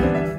Bye.